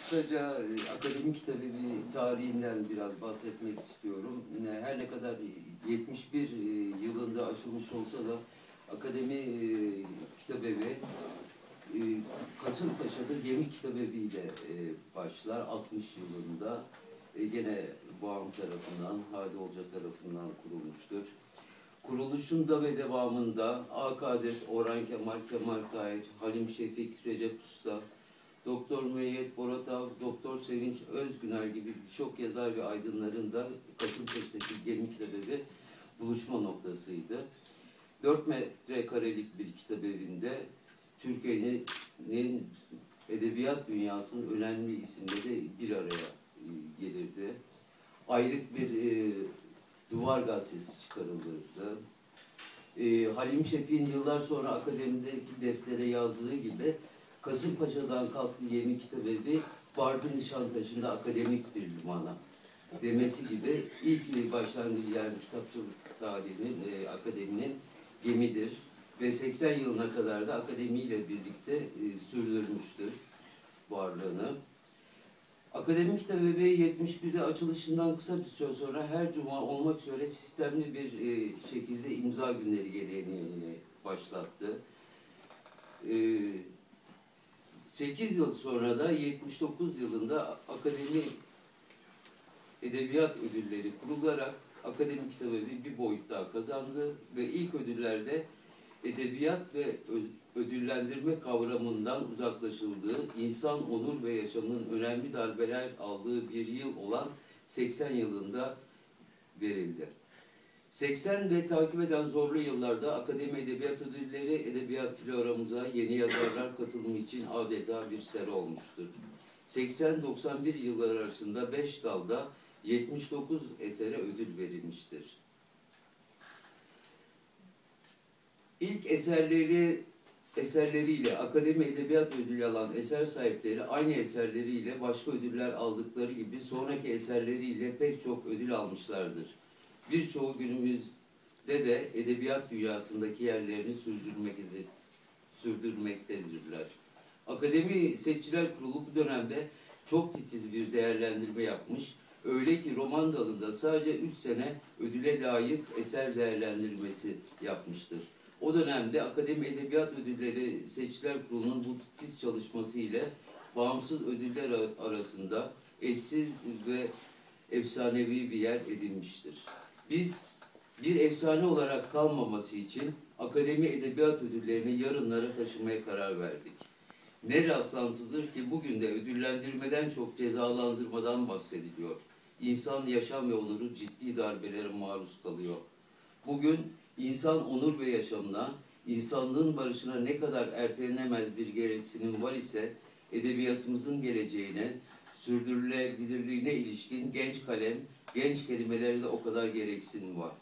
kısaca e, akademik bir tarihinden biraz bahsetmek istiyorum. Her ne kadar 71 e, yılında açılmış olsa da Akademi e, Kitabevi e, Kasımpaşa'da Gemi Kitabevi ile e, başlar 60 yılında. E, gene Bağım tarafından, Hadi Olca tarafından kurulmuştur. Kuruluşunda ve devamında Akadet, Orhan Kemal, Kemal Tahir, Halim Şefik, Recep Usta, Doktor Müeyyet Boratav, Doktor Sevinç Özgüner gibi birçok yazar ve aydınların da Kasımpaşa'daki Gemi Kitabevi buluşma noktasıydı. 4 metrekarelik bir kitabevinde Türkiye'nin edebiyat dünyasının önemli isimleri bir araya e, gelirdi. Ayrık bir e, duvar gazetesi çıkarılırdı. E, Halim Şefik'in yıllar sonra akademideki deftere yazdığı gibi Kasımpaşa'dan kalktı yeni kitabevi vardı Nişantaşı'nda akademik bir limana demesi gibi ilk başlangıcı yani kitapçılık tarihinin, e, akademinin gemidir ve 80 yılına kadar da akademiyle birlikte e, sürdürmüştür varlığını. Akademi Kitabı 71'de açılışından kısa bir süre sonra her cuma olmak üzere sistemli bir e, şekilde imza günleri geleneğini başlattı. E, 8 yıl sonra da 79 yılında Akademi Edebiyat Ödülleri kurularak Akademi Kitabı bir boyut daha kazandı ve ilk ödüllerde edebiyat ve ödüllendirme kavramından uzaklaşıldığı, insan onur ve yaşamının önemli darbeler aldığı bir yıl olan 80 yılında verildi. 80 ve takip eden zorlu yıllarda Akademi Edebiyat Ödülleri edebiyat floramıza yeni yazarlar katılımı için adeta bir sera olmuştur. 80-91 yıllar arasında 5 dalda 79 esere ödül verilmiştir. İlk eserleri eserleriyle Akademi Edebiyat Ödülü alan eser sahipleri aynı eserleriyle başka ödüller aldıkları gibi sonraki eserleriyle pek çok ödül almışlardır. Birçoğu günümüzde de edebiyat dünyasındaki yerlerini sürdürmektedir, sürdürmektedirler. Akademi Seçiciler Kurulu bu dönemde çok titiz bir değerlendirme yapmış. Öyle ki roman dalında sadece 3 sene ödüle layık eser değerlendirmesi yapmıştır. O dönemde Akademi Edebiyat Ödülleri Seçiciler Kurulu'nun bu titiz çalışması ile bağımsız ödüller arasında eşsiz ve efsanevi bir yer edinmiştir. Biz bir efsane olarak kalmaması için Akademi Edebiyat Ödülleri'ni yarınlara taşımaya karar verdik. Ne rastlantısıdır ki bugün de ödüllendirmeden çok cezalandırmadan bahsediliyor. İnsan yaşam ve onuru ciddi darbelere maruz kalıyor. Bugün insan onur ve yaşamına, insanlığın barışına ne kadar ertelenemez bir gereksinim var ise edebiyatımızın geleceğine, sürdürülebilirliğine ilişkin genç kalem, genç kelimelerde o kadar gereksinim var.